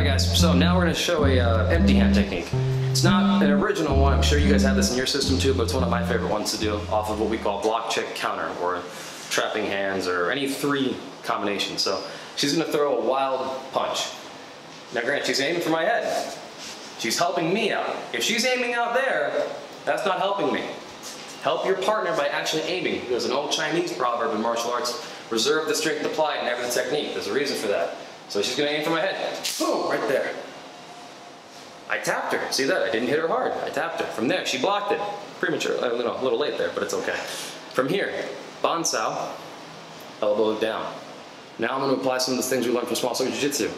Hi guys, so now we're going to show a uh, empty hand technique. It's not an original one, I'm sure you guys have this in your system too, but it's one of my favorite ones to do off of what we call block check counter or trapping hands or any three combinations. So she's going to throw a wild punch. Now granted, she's aiming for my head. She's helping me out. If she's aiming out there, that's not helping me. Help your partner by actually aiming. There's an old Chinese proverb in martial arts, reserve the strength applied, never the technique. There's a reason for that. So she's gonna aim for my head. Boom, right there. I tapped her. See that? I didn't hit her hard. I tapped her. From there, she blocked it. Premature, a little, a little late there, but it's okay. From here, Bong Sao, elbow down. Now I'm gonna apply some of the things we learned from small circle jiu-jitsu.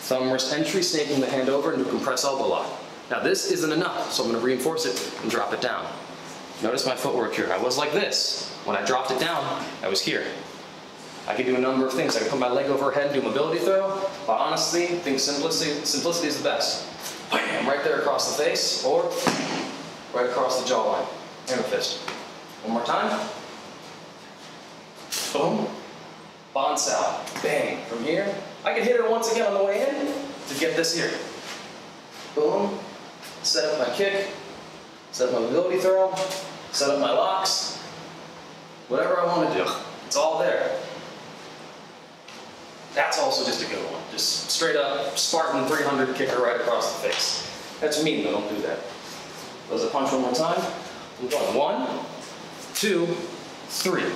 Thumb wrist entry, snaking the hand over, and do compress elbow lock. Now this isn't enough, so I'm gonna reinforce it and drop it down. Notice my footwork here. I was like this. When I dropped it down, I was here. I could do a number of things. I could put my leg over her head and do a mobility throw. But honestly, I think simplicity, simplicity is the best. Bam, right there across the face, or right across the jawline. Hammer fist. One more time. Boom. Bong Sao. Bang. From here, I could hit her once again on the way in to get this here. Boom. Set up my kick. Set up my mobility throw. Set up my locks. Whatever I want to do. It's all there. That's also just a good one. Just straight up Spartan 300 kicker right across the face. That's mean though, don't do that. Does a punch one more time. I'm going one, two, three.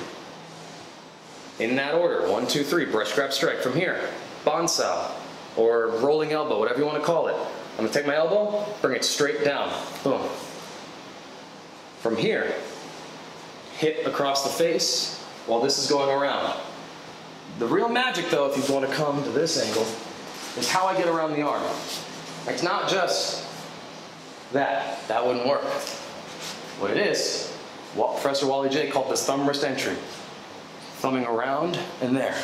In that order, one, two, three, brush, grab, strike. From here, Bong Sao, or rolling elbow, whatever you want to call it. I'm gonna take my elbow, bring it straight down, boom. From here, hit across the face while this is going around. The real magic though, if you want to come to this angle, is how I get around the arm. It's not just that, that wouldn't work. What it is, Professor Wally Jay called this thumb wrist entry. Thumbing around and there.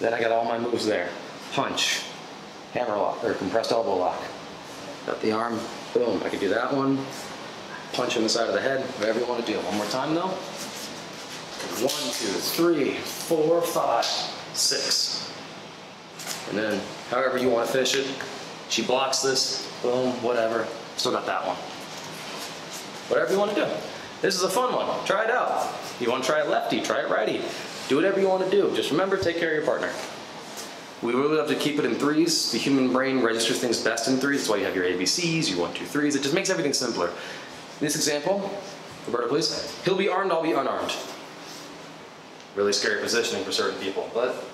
Then I got all my moves there. Punch, hammer lock, or compressed elbow lock. Got the arm, boom, I could do that one. Punch in the side of the head, whatever you want to do. One more time though. One, two, three, four, five, six. And then however you want to finish it, she blocks this, boom, whatever. Still got that one. Whatever you want to do. This is a fun one. Try it out. You want to try it lefty, try it righty. Do whatever you want to do. Just remember, take care of your partner. We really have to keep it in threes. The human brain registers things best in threes. That's why you have your ABCs, your one, two, threes. It just makes everything simpler. In this example, Roberto, please. He'll be armed, I'll be unarmed. Really scary positioning for certain people, but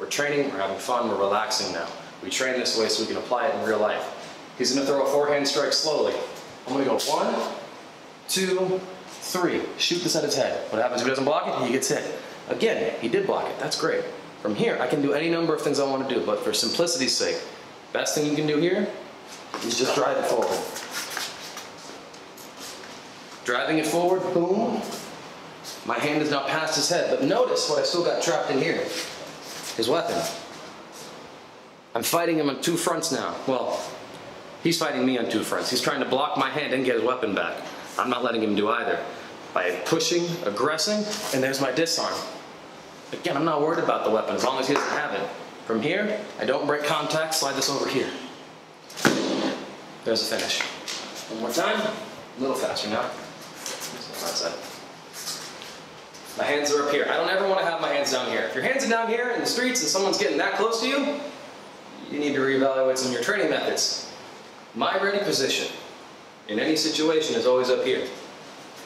we're training, we're having fun, we're relaxing now. We train this way so we can apply it in real life. He's gonna throw a forehand strike slowly. I'm gonna go one, two, three. Shoot this at his head. What happens if he doesn't block it? He gets hit. Again, he did block it, that's great. From here, I can do any number of things I want to do, but for simplicity's sake, best thing you can do here is just drive it forward. Driving it forward, boom, my hand is now past his head, but notice what I still got trapped in here. His weapon. I'm fighting him on two fronts now. Well, he's fighting me on two fronts. He's trying to block my hand and get his weapon back. I'm not letting him do either. By pushing, aggressing, and there's my disarm. Again, I'm not worried about the weapon as long as he doesn't have it. From here, I don't break contact, slide this over here. There's a finish. One more time, a little faster now. My hands are up here. I don't ever want to have my hands down here. If your hands are down here in the streets and someone's getting that close to you, you need to reevaluate some of your training methods. My ready position in any situation is always up here.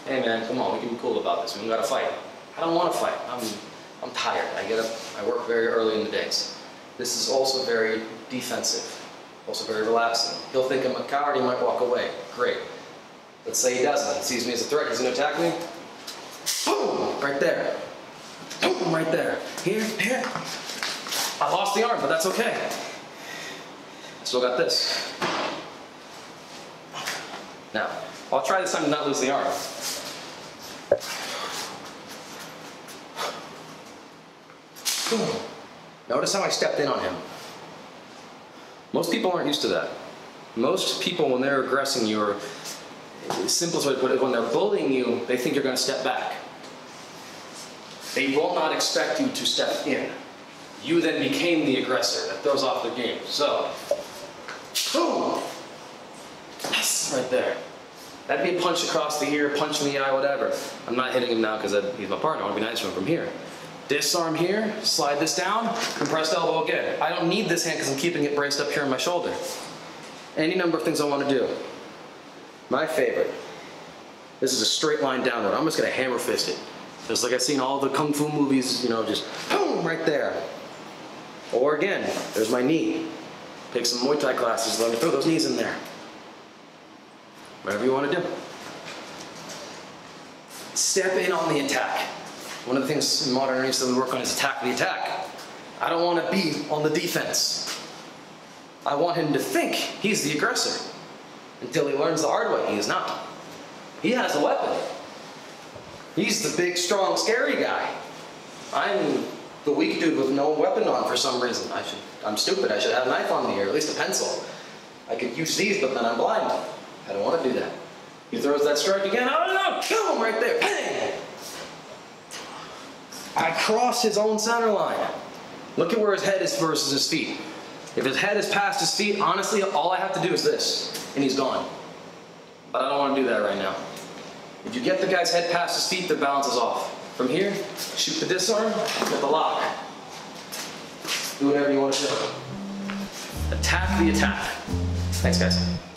Hey man, come on, we can be cool about this. We don't gotta fight. I don't want to fight. I'm, I'm tired. I get up, I work very early in the days. This is also very defensive, also very relaxing. He'll think I'm a coward, he might walk away. Great. Let's say he doesn't. He sees me as a threat, he's gonna attack me. Boom! Right there. Boom! Right there. Here, here. I lost the arm, but that's okay. I still got this. Now, I'll try this time to not lose the arm. Notice how I stepped in on him. Most people aren't used to that. Most people, when they're aggressing you, or simplest way to put it, when they're bullying you, they think you're going to step back. They will not expect you to step in. you then became the aggressor. That throws off their game. So, boom. Yes, right there. That'd be a punch across the ear, punch in the eye, whatever. I'm not hitting him now because he's my partner. I want to be nice to him from here. Disarm here, slide this down, compressed elbow again. I don't need this hand because I'm keeping it braced up here on my shoulder. Any number of things I want to do. My favorite. This is a straight line downward. I'm just gonna hammer fist it. Just like I've seen all the kung fu movies, you know, just boom, right there. Or again, there's my knee. Take some Muay Thai classes, learn to throw those knees in there. Whatever you want to do. Step in on the attack. One of the things in Modern Arnis that we work on is attack the attack. I don't want to be on the defense. I want him to think he's the aggressor until he learns the hard way he is not. He has a weapon. He's the big, strong, scary guy. I'm the weak dude with no weapon on for some reason. I should, I'm stupid. I should have a knife on me or at least a pencil. I could use these, but then I'm blind. I don't want to do that. He throws that strike again. Oh no! Kill him right there. Bang! I cross his own center line. Look at where his head is versus his feet. If his head is past his feet, honestly, all I have to do is this, and he's gone. But I don't want to do that right now. If you get the guy's head past his feet, the balance is off. From here, shoot the disarm, get the lock. Do whatever you want to do. Attack the attack. Thanks, guys.